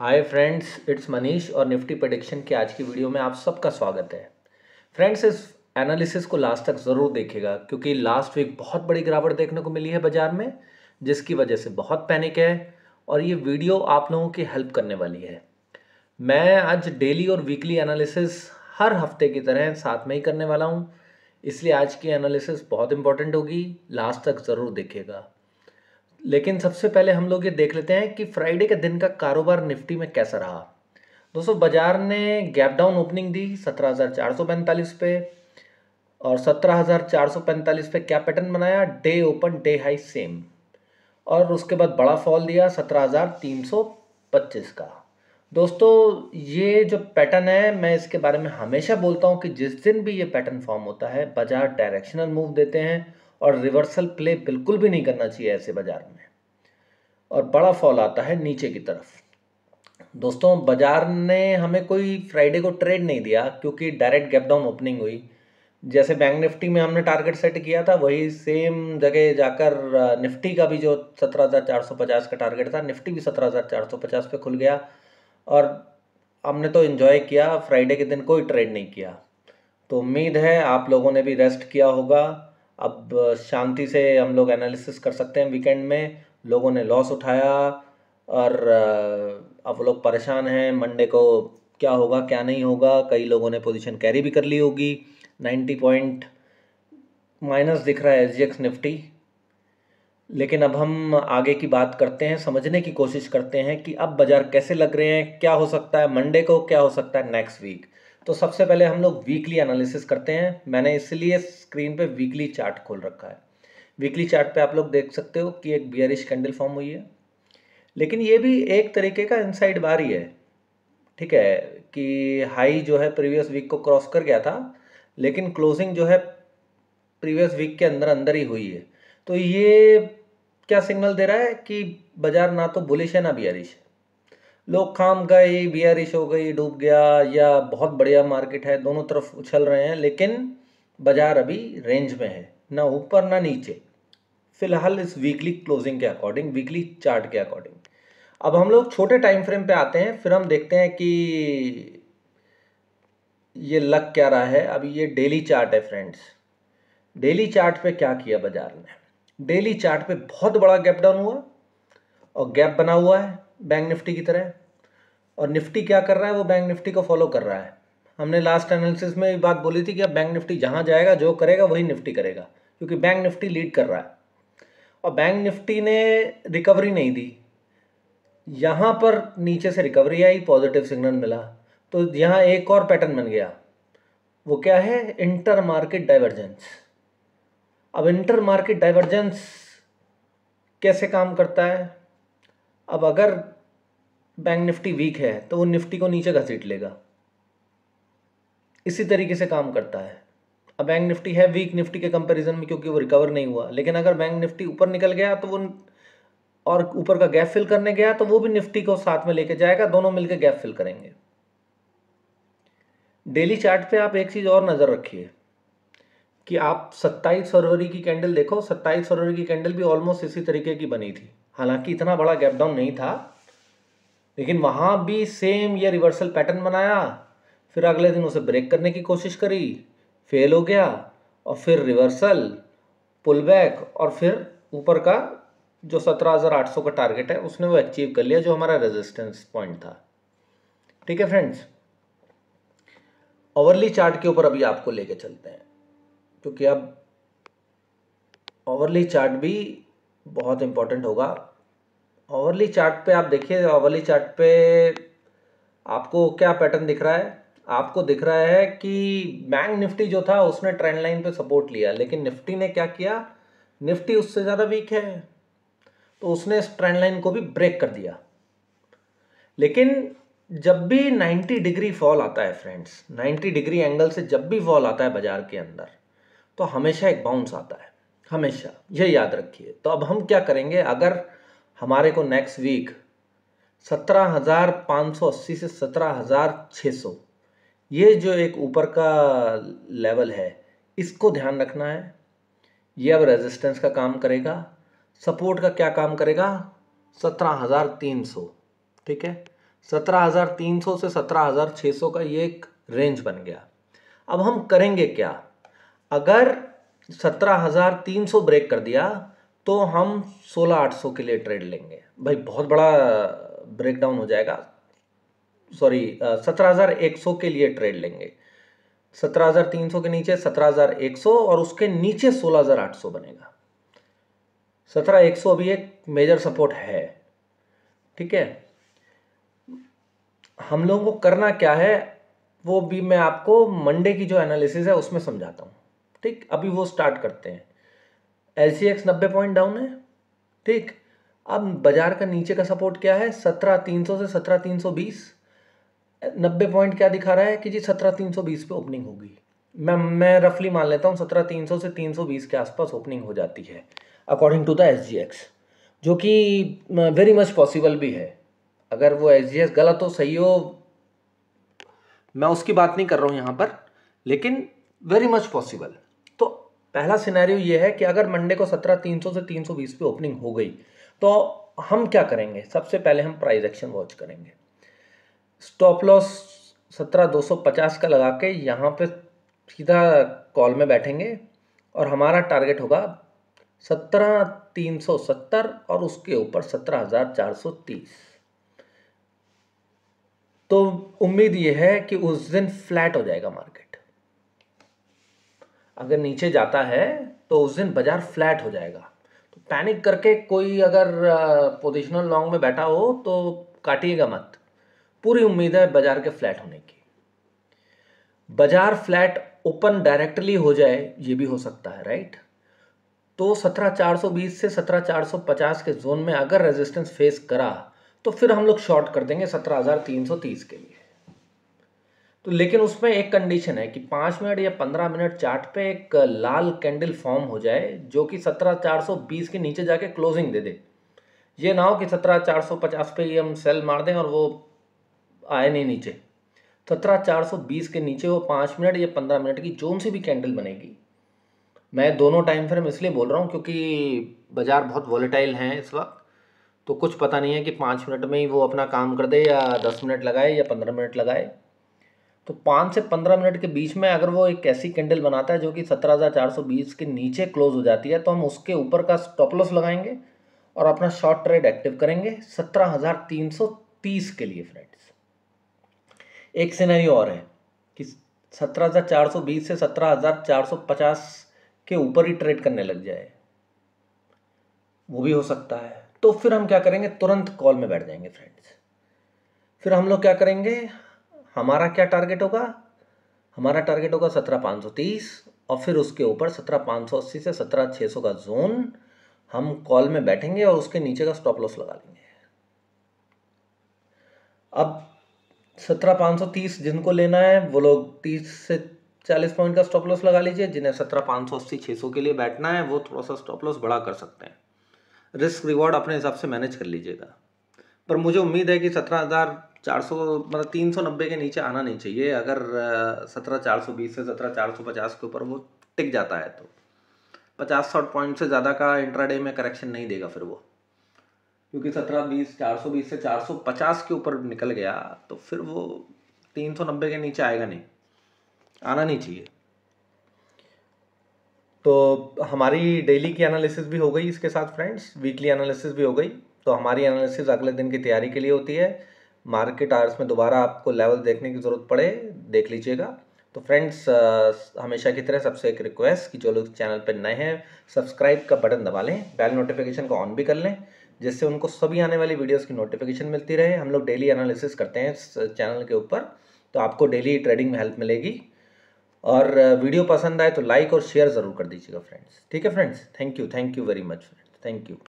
Hi friends it's Manish और Nifty prediction की आज की वीडियो में आप सबका स्वागत है। फ्रेंड्स इस एनालिसिस को लास्ट तक ज़रूर देखेगा क्योंकि लास्ट वीक बहुत बड़ी गिरावट देखने को मिली है बाज़ार में, जिसकी वजह से बहुत पैनिक है और ये वीडियो आप लोगों की हेल्प करने वाली है। मैं आज डेली और वीकली एनालिसिस हर हफ़्ते की तरह साथ में ही करने वाला हूँ, इसलिए आज की एनालिसिस बहुत इंपॉर्टेंट होगी लास्ट तक ज़रूर देखिएगा। लेकिन सबसे पहले हम लोग ये देख लेते हैं कि फ्राइडे के दिन का कारोबार निफ्टी में कैसा रहा। दोस्तों, बाज़ार ने गैप डाउन ओपनिंग दी सत्रह हज़ार चार सौ पैंतालीस पे और सत्रह हज़ार चार सौ पैंतालीस पे क्या पैटर्न बनाया? Day open day high same और उसके बाद बड़ा फॉल दिया सत्रह हज़ार तीन सौ पच्चीस का। दोस्तों, ये जो पैटर्न है, मैं इसके बारे में हमेशा बोलता हूँ कि जिस दिन भी ये पैटर्न फॉर्म होता है, बाज़ार डायरेक्शनल मूव देते हैं और रिवर्सल प्ले बिल्कुल भी नहीं करना चाहिए ऐसे बाज़ार में। और बड़ा फॉल आता है नीचे की तरफ़। दोस्तों, बाज़ार ने हमें कोई फ्राइडे को ट्रेड नहीं दिया क्योंकि डायरेक्ट गैप डाउन ओपनिंग हुई। जैसे बैंक निफ्टी में हमने टारगेट सेट किया था, वही सेम जगह जाकर निफ्टी का भी जो सत्रह हज़ार चार सौ पचास का टारगेट था, निफ्टी भी सत्रह हज़ार चार सौ पचास पे खुल गया। और हमने तो इन्जॉय किया, फ्राइडे के दिन कोई ट्रेड नहीं किया। तो उम्मीद है आप लोगों ने भी रेस्ट किया होगा। अब शांति से हम लोग एनालिसिस कर सकते हैं वीकेंड में। लोगों ने लॉस उठाया और अब लोग परेशान हैं। मंडे को क्या होगा, क्या नहीं होगा? कई लोगों ने पोजीशन कैरी भी कर ली होगी। नाइन्टी पॉइंट माइनस दिख रहा है एसजीएक्स निफ्टी। लेकिन अब हम आगे की बात करते हैं, समझने की कोशिश करते हैं कि अब बाज़ार कैसे लग रहे हैं, क्या हो सकता है मंडे को क्या हो सकता है नेक्स्ट वीक तो सबसे पहले हम लोग वीकली एनालिसिस करते हैं। मैंने इसलिए स्क्रीन पे वीकली चार्ट खोल रखा है। वीकली चार्ट पे आप लोग देख सकते हो कि एक बियरिश कैंडल फॉर्म हुई है। लेकिन ये भी एक तरीके का इनसाइड बार ही है। ठीक है, कि हाई जो है प्रीवियस वीक को क्रॉस कर गया था, लेकिन क्लोजिंग जो है प्रीवियस वीक के अंदर अंदर ही हुई है। तो ये क्या सिग्नल दे रहा है कि बाज़ार ना तो बुलिश है, ना बियरिश लोग काम गए बियरिश हो गई, डूब गया, या बहुत बढ़िया मार्केट है, दोनों तरफ़ उछल रहे हैं, लेकिन बाज़ार अभी रेंज में है, ना ऊपर, ना नीचे। फ़िलहाल इस वीकली क्लोजिंग के अकॉर्डिंग वीकली चार्ट के अकॉर्डिंग अब हम लोग छोटे टाइम फ्रेम पे आते हैं, फिर हम देखते हैं कि ये लग क्या रहा है। अभी ये डेली चार्ट है फ्रेंड्स डेली चार्ट पे क्या किया बाज़ार ने? डेली चार्ट पे बहुत बड़ा गैप डाउन हुआ, और गैप बना हुआ है। बैंक निफ्टी की तरह। और निफ्टी क्या कर रहा है? वो बैंक निफ्टी को फॉलो कर रहा है। हमने लास्ट एनालिसिस में बात बोली थी कि अब बैंक निफ्टी जहाँ जाएगा, जो करेगा, वही निफ्टी करेगा, क्योंकि बैंक निफ्टी लीड कर रहा है। और बैंक निफ्टी ने रिकवरी नहीं दी। यहाँ पर नीचे से रिकवरी आई पॉजिटिव सिग्नल मिला। तो यहाँ एक और पैटर्न बन गया। वो क्या है? इंटर मार्केट डाइवर्जेंस अब इंटर मार्केट डाइवर्जेंस कैसे काम करता है? अब अगर बैंक निफ्टी वीक है तो वो निफ्टी को नीचे घसीट लेगा। इसी तरीके से काम करता है। अब बैंक निफ्टी है वीक निफ्टी के कंपैरिजन में क्योंकि वो रिकवर नहीं हुआ, लेकिन अगर बैंक निफ्टी ऊपर निकल गया तो वो और ऊपर का गैप फिल करने गया तो वो भी निफ्टी को साथ में लेके जाएगा, दोनों मिलकर गैप फिल करेंगे। डेली चार्ट पे आप एक चीज़ और नज़र रखिए कि आप 27 फरवरी की कैंडल देखो 27 फरवरी की कैंडल भी ऑलमोस्ट इसी तरीके की बनी थी। हालाँकि इतना बड़ा गैप डाउन नहीं था, लेकिन वहाँ भी सेम ये रिवर्सल पैटर्न बनाया। फिर अगले दिन उसे ब्रेक करने की कोशिश करी फेल हो गया और फिर रिवर्सल पुल बैक और फिर ऊपर का जो सत्रह हज़ार आठ सौ का टारगेट है, उसने वो अचीव कर लिया जो हमारा रेजिस्टेंस पॉइंट था। ठीक है फ्रेंड्स ओवरली चार्ट के ऊपर अभी आपको लेके चलते हैं, क्योंकि अब ओवरली चार्ट भी बहुत इंपॉर्टेंट होगा। ओवरली चार्ट पे आप देखिए ओवरली चार्ट पे आपको क्या पैटर्न दिख रहा है? आपको दिख रहा है कि बैंक निफ्टी जो था, उसने ट्रेंड लाइन पे सपोर्ट लिया, लेकिन निफ्टी ने क्या किया? निफ्टी उससे ज़्यादा वीक है तो उसने इस ट्रेंड लाइन को भी ब्रेक कर दिया। लेकिन जब भी 90 डिग्री फॉल आता है फ्रेंड्स 90 डिग्री एंगल से जब भी फॉल आता है बाज़ार के अंदर तो हमेशा एक बाउंस आता है। हमेशा यह याद रखिए। तो अब हम क्या करेंगे? अगर हमारे को नेक्स्ट वीक सत्रह हज़ार पाँच सौ अस्सी से सत्रह हज़ार छः सौ, ये जो एक ऊपर का लेवल है, इसको ध्यान रखना है। ये अब रेजिस्टेंस का काम करेगा। सपोर्ट का क्या काम करेगा? सत्रह हज़ार तीन सौ, ठीक है? सत्रह हज़ार तीन सौ से सत्रह हज़ार छः सौ का ये एक रेंज बन गया। अब हम करेंगे क्या? अगर सत्रह हज़ार तीन सौ ब्रेक कर दिया तो हम सोलह आठ सौ के लिए ट्रेड लेंगे। भाई, बहुत बड़ा ब्रेक डाउन हो जाएगा। सॉरी सत्रह हज़ार एक सौ के लिए ट्रेड लेंगे। सत्रह हज़ार तीन सौ के नीचे, सत्रह हज़ार एक सौ और उसके नीचे सोलह हज़ार आठ सौ बनेगा। सत्रह एक सौ अभी एक मेजर सपोर्ट है। ठीक है? हम लोगों को करना क्या है, वो भी मैं आपको मंडे की जो एनालिसिस है, उसमें समझाता हूँ। ठीक, अभी वो स्टार्ट करते हैं। एल सी एक्स नब्बे पॉइंट डाउन है, ठीक। अब बाज़ार का नीचे का सपोर्ट क्या है? सत्रह तीन सौ से सत्रह तीन सौ बीस। नब्बे पॉइंट क्या दिखा रहा है कि जी सत्रह तीन सौ बीस पे ओपनिंग होगी। मैं मैं रफली मान लेता हूँ, सत्रह तीन सौ से तीन सौ बीस के आसपास ओपनिंग हो जाती है according to the S G X जो कि वेरी मच पॉसिबल भी है। अगर वो एस जी एक्स गलत हो, सही हो, मैं उसकी बात नहीं कर रहा हूँ यहाँ पर, लेकिन वेरी मच पॉसिबल पहला सिनेरियो ये है कि अगर मंडे को सत्रह तीन सौ से तीन सौ बीस पे ओपनिंग हो गई तो हम क्या करेंगे? सबसे पहले हम प्राइस एक्शन वॉच करेंगे। स्टॉप लॉस सत्रह दो सौ पचास का लगा के यहाँ पे सीधा कॉल में बैठेंगे और हमारा टारगेट होगा सत्रह तीन सौ सत्तर और उसके ऊपर सत्रह हज़ार चार सौ तीस। तो उम्मीद ये है कि उस दिन फ्लैट हो जाएगा मार्केट अगर नीचे जाता है तो उस दिन बाज़ार फ्लैट हो जाएगा। तो पैनिक करके कोई अगर पोजिशनल लॉन्ग में बैठा हो तो काटिएगा मत। पूरी उम्मीद है बाज़ार के फ्लैट होने की। बाज़ार फ्लैट ओपन डायरेक्टली हो जाए, ये भी हो सकता है राइट तो 17420 से 17450 के जोन में अगर रेजिस्टेंस फेस करा तो फिर हम लोग शॉर्ट कर देंगे 17330 के लिए। तो लेकिन उसमें एक कंडीशन है कि पाँच मिनट या पंद्रह मिनट चार्ट पे एक लाल कैंडल फॉर्म हो जाए, जो कि सत्रह चार सौ बीस के नीचे जाके क्लोजिंग दे दे। ये ना हो कि सत्रह चार सौ पचास पे ही हम सेल मार दें और वो आए नहीं नीचे। सत्रह चार सौ बीस के नीचे वो पाँच मिनट या पंद्रह मिनट की जोन सी भी कैंडल बनेगी। मैं दोनों टाइम फ्रेम इसलिए बोल रहा हूँ क्योंकि बाज़ार बहुत वॉलेटाइल हैं इस वक्त। तो कुछ पता नहीं है कि पाँच मिनट में ही वो अपना काम कर दे या दस मिनट लगाए या पंद्रह मिनट लगाए। तो पाँच से पंद्रह मिनट के बीच में अगर वो एक ऐसी कैंडल बनाता है जो कि सत्रह हज़ार चार सौ बीस के नीचे क्लोज हो जाती है तो हम उसके ऊपर का स्टॉप लॉस लगाएँगे और अपना शॉर्ट ट्रेड एक्टिव करेंगे सत्रह हज़ार तीन सौ तीस के लिए, फ्रेंड्स। एक सिनेरियो और है कि सत्रह हज़ार चार सौ बीस से सत्रह हज़ार चार सौ पचास के ऊपर ही ट्रेड करने लग जाए। वो भी हो सकता है। तो फिर हम क्या करेंगे? तुरंत कॉल में बैठ जाएँगे, फ्रेंड्स। फिर हम लोग क्या करेंगे? हमारा क्या टारगेट होगा? हमारा टारगेट होगा सत्रह पाँच सौ तीस और फिर उसके ऊपर सत्रह पाँच सौ अस्सी से सत्रह छः सौ का जोन हम कॉल में बैठेंगे और उसके नीचे का स्टॉप लॉस लगा लेंगे। अब सत्रह पाँच सौ तीस जिनको लेना है, वो लोग तीस से चालीस पॉइंट का स्टॉप लॉस लगा लीजिए। जिन्हें सत्रह पाँच सौ अस्सी छः सौ के लिए बैठना है, वो थोड़ा सा स्टॉप लॉस बढ़ा कर सकते हैं। रिस्क रिवॉर्ड अपने हिसाब से मैनेज कर लीजिएगा। पर मुझे उम्मीद है कि सत्रह हज़ार चार सौ मतलब तीन सौ नब्बे के नीचे आना नहीं चाहिए। अगर सत्रह चार सौ बीस से सत्रह चार सौ पचास के ऊपर वो टिक जाता है तो। पचास साठ पॉइंट से ज़्यादा का इंट्राडे में करेक्शन नहीं देगा फिर वो। क्योंकि सत्रह बीस, चार सौ बीस से चार सौ पचास के ऊपर निकल गया तो फिर वो तीन सौ नब्बे के नीचे आएगा नहीं। आना नहीं चाहिए। तो हमारी डेली की एनालिसिस भी हो गई इसके साथ, फ्रेंड्स। वीकली एनालिसिस भी हो गई। तो हमारी एनालिसिस अगले दिन की तैयारी के लिए होती है। मार्केट आवर्स में दोबारा आपको लेवल देखने की ज़रूरत पड़े, देख लीजिएगा। तो फ्रेंड्स हमेशा की तरह सबसे एक रिक्वेस्ट कि जो लोग चैनल पर नए हैं सब्सक्राइब का बटन दबा लें बेल नोटिफिकेशन को ऑन भी कर लें, जिससे उनको सभी आने वाली वीडियोस की नोटिफिकेशन मिलती रहे। हम लोग डेली एनालिसिस करते हैं इस चैनल के ऊपर तो आपको डेली ट्रेडिंग में हेल्प मिलेगी। और वीडियो पसंद आए तो लाइक और शेयर ज़रूर कर दीजिएगा फ्रेंड्स ठीक है friends thank you thank you very much friends thank you